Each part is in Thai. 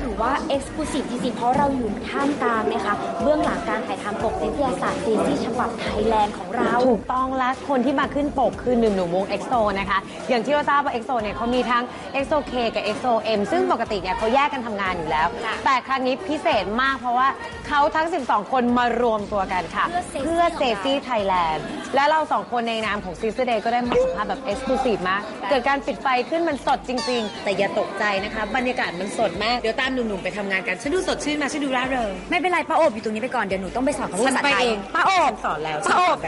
ถือว่า exclusive จริงๆ เพราะเราอยู่ท่ามกลางนะคะ เบื้องหลังการถ่ายทำปกนิตยสาร CeCi ฉบับไทยแลนด์ของเรา ถูกต้องและคนที่มาขึ้นปกคือหนึ่งหนุ่มวง EXO นะคะ อย่างที่เราทราบว่า EXO เนี่ยเขามีทั้ง EXO K กับ EXO M ซึ่งปกติเนี่ยเขาแยกกันทำงานอยู่แล้ว ค่ะ แต่ครั้งนี้พิเศษมากเพราะว่าเขาทั้ง 12 คนมารวมตัวกันค่ะ เพื่อ Safety เซฟตี้ไทยแลนด์และเราสองคนในนามของ Sister Day ก็ได้มาสัมภาษณ์แบบ Exclusive มากเกิดการปิดไฟขึ้นมันสดจริง ๆ แต่อย่าตกใจนะคะ บรรยากาศมันสดมากเดี๋ยวตามหนุ่มๆไปทำงานกันฉันดูสดชื่นมาฉันดูร่าเริง ไม่เป็นไรป้าโอบอยู่ตรงนี้ไปก่อนเดี๋ยวหนูต้องไปสอนเขาพูดฉันภาษาไปไทยเองป้าโอบสอนแล้วป้าโอบ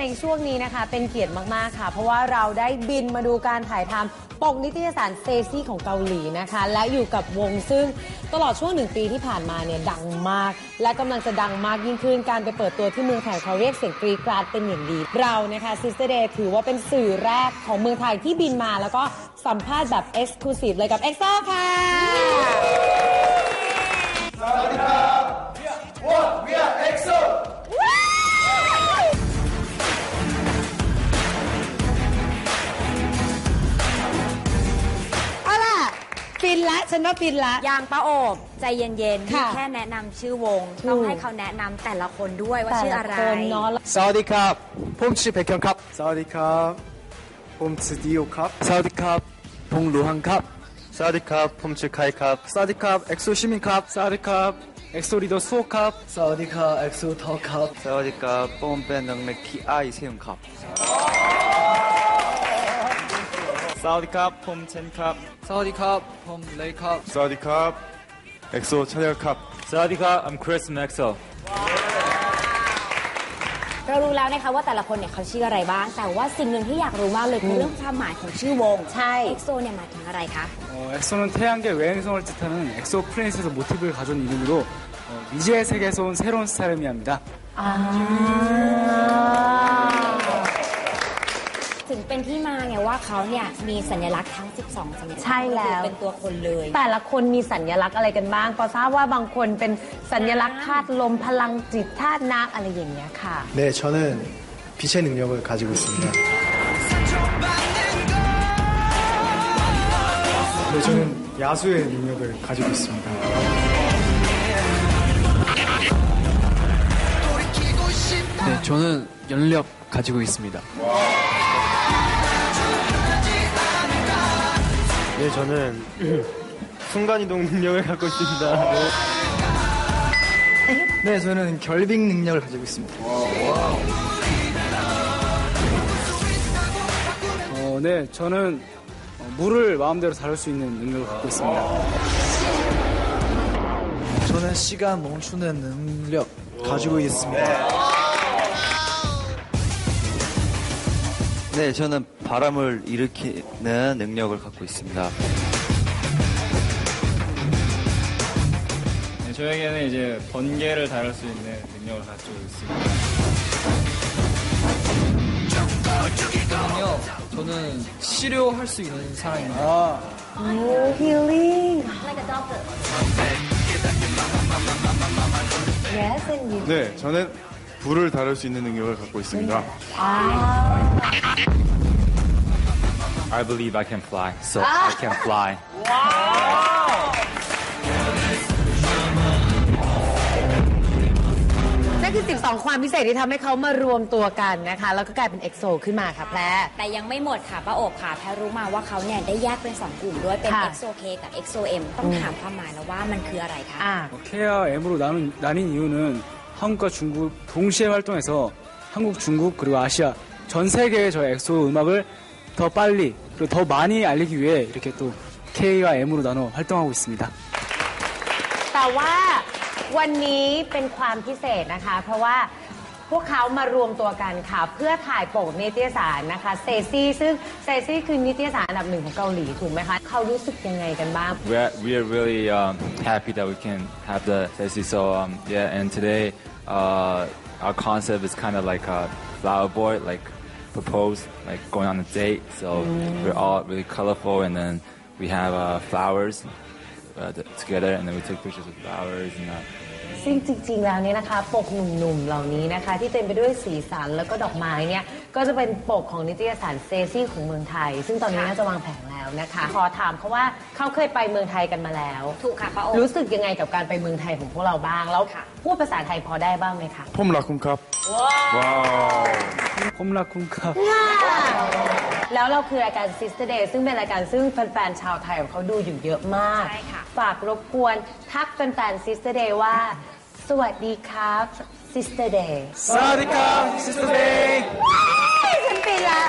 ในช่วงนี้นะคะ เป็นเกียรติมาก ๆ ค่ะ เพราะว่าเราได้บินมาดูการถ่ายทำปกนิตยสาร CeCi ของเกาหลีนะคะ และอยู่กับวงซึ่งตลอดช่วงหนึ่งปีที่ผ่านมาเนี่ยดังมาก และกำลังจะดังมากยิ่งขึ้นการไปเปิดตัวที่เมืองไทยเขาเรียกเสียงกรี๊ดกร๊าดเป็นอย่างดี เรานะคะ Sister Day ถือว่าเป็นสื่อแรกของเมืองไทยที่บินมา แล้วก็สัมภาษณ์แบบ exclusive เลยกับ EXOค่ะ ฟินละฉันว่าฟินละยางป้าโอบใจเย็นๆนี่ค่ะแค่แนะนำชื่อวงถูกต้องให้เขาแนะนำแต่ละคนด้วยว่าชื่ออะไร แต่ลคนเนาะ สวัสดีครับผมชื่อเบคแคมครับ สวัสดีครับผมชื่อดิโอครับ สวัสดีครับผมลูฮังครับ สวัสดีครับผมชื่อไคครับ สวัสดีครับเอ็กโซชิมินครับ สวัสดีครับเอ็กโซลีโดโซครับ สวัสดีครับเอ็กโซทอครับ สวัสดีครับผมเป็นนักเรียนคีไอเซียงครับสวัสดีครับผมเชนครับส 사우디캅, 폼첸캅, 사우디캅, 폼레이캅, 사우디캅, 엑소 찬열캅. 사우디캅, I'm Chris from EXO. เรารู้แล้วนะคะว่าแต่ละคนเนี่ยเขาชื่ออะไรบ้าง แต่ว่าสิ่งหนึ่งที่อยากรู้มากเลยคือเรื่องความหมายของชื่อวง ใช่เอ็กโซเนี่ยหมายถึงอะไรคะ 어, 엑소는 태양계 외행성을 뜻하는 엑소 프린스에서 모티브를 가져온 이름으로 어, 미지의 세계에서 온 새로운 스타를 의미합니다. อ่า ถึงเป็นที่มาไงว่าเขาเนี่ยมีสัญลักษณ์ทั้ง 12 สัญลักษณ์ ใช่แล้ว คือเป็นตัวคนเลย แต่ละคนมีสัญญลักษณ์อะไรกันบ้างพอทราบว่าบางคนเป็นสัญลักษณ์ธาตุลมพลังจิตธาตุน้ำอะไรอย่างเงี้ยค่ะ 네, 저는 빛의 능력을 가지고 있습니다. 네, 저는 야수의 능력을 가지고 있습니다. 네, 저는 연력 가지고 있습니다. 네, 저는 순간 이동 능력을 갖고 있습니다. 네, 저는 결빙 능력을 가지고 있습니다. 어, 네, 저는 어, 물을 마음대로 다룰 수 있는 능력을 갖고 있습니다. 저는 시간 멈추는 능력 가지고 있습니다. 네, 저는 바람을 일으키는 능력을 갖고 있습니다. 네, 저에게는 이제 번개를 다룰 수 있는 능력을 가지고 있습니다. 저는 치료할 수 있는 사람입니다. healing 네, 저는 불을 다룰 수 있는 능력을 갖고 있습니다. I believe I can fly, so I can fly. นั่นคือ 12 ความพิเศษที่ทำให้เขามารวมตัวกันนะคะ แล้วก็กลายเป็นเอ็กโซขึ้นมาค่ะแพร แต่ยังไม่หมดค่ะป้าโอบค่ะแพรรู้มาว่าเขาเนี่ยได้แยกเป็น 2 กลุ่มด้วยเป็น ค่ะ EXO K กับ EXO M ต้องถามความหมายแล้วว่ามันคืออะไรคะ อ่า 어, K와 M으로 나눈, 나뉜 이유는 한국과 중국 동시에 활동해서 한국, 중국 그리고 아시아 전 세계의 저희 엑소 음악을 더 빨리 그리고 더 많이 알리기 위해 이렇게 또 K와 M으로 나눠 활동하고 있습니다. แต่ว่าวันนี้เป็นความพิเศษนะคะ เพราะว่าพวกเขามารวมตัวกันค่ะ เพื่อถ่ายปกนิตยสารนะคะเซซี่ซึ่งเซซี่คือนิตยสารอันดับหนึ่งของเกาหลีถูกไหมคะ เขารู้สึกยังไงกันบ้าง We are, we are really um, happy that we can have the session. So um, yeah, and today uh, our concept is kind of like uh, flower boy, like propose, like going on a date. So we're all really colorful, and then we have uh, flowers uh, t- together, and then we take pictures with flowers and. Uh, ซึ่งจริงๆ แล้วเนี่ยนะคะ ปกหนุ่มๆ เหล่านี้นะคะ ที่เต็มไปด้วยสีสันแล้วก็ดอกไม้เนี่ย ก็จะเป็นปกของนิตยสารเซซี่ของเมืองไทย ซึ่งตอนนี้น่าจะวางแผงแล้ว ล้ว นะคะ ขอถามเขาว่าเขาเคยไปเมืองไทยกันมาแล้ว ถูกค่ะป้าโอรู้สึกยังไงกับการไปเมืองไทยของพวกเราบ้างแล้วพูดภาษาไทยพอได้บ้างไหมคะผมรักคุณครับว้าวผมรักคุณครับแล้วเราคือรายการ Sister Day ซึ่งเป็นรายการซึ่งแฟนๆชาวไทยของเขาดูอยู่เยอะมาก ใช่ค่ะ ฝากรบกวนทักแฟนๆ Sister Day ว่า สวัสดีครับ Sister Day สวัสดีครับ Sister Day ฉันไปละ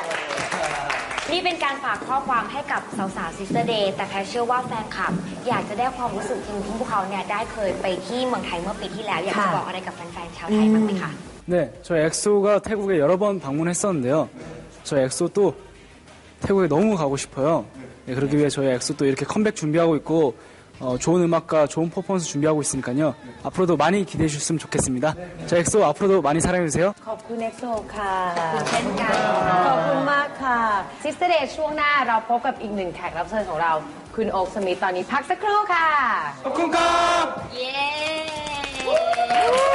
นี่เป็นการฝากข้อความให้กับสาวๆซิสเตอร์เดย์แต่แพรเชื่อว่าแฟนคลับ อยากจะได้ความรู้สึกจริงที่พวกเขาเนี่ยได้เคยไปที่เมืองไทยเมื่อปีที่แล้ว อยากจะ ค่ะ บอกอะไรกับแฟนๆชาวไทยบ้างไหมคะ 네, 저희 엑소가 태국에 여러 번 방문했었는데요. 저희 엑소 또 태국에 너무 가고 싶어요. 네, 그러기 위해 저희 엑소 또 이렇게 컴백 준비하고 있고 어, 좋은 음악과 좋은 퍼포먼스 준비하고 있으니까요. 앞으로도 많이 기대해 주셨으면 좋겠습니다. 저희 엑소 앞으로도 많이 사랑해 주세요. ขอบคุณเอ็กโซค่ะ ขอบคุณเช่นกัน ขอบคุณมาก ค่ะ Sister Day ช่วงหน้าเราพบกับอีกหนึ่งแขกรับเชิญของเรา คุณโอ๊คสมิธตอนนี้พักสักครู่ค่ะ쿤 카! เย้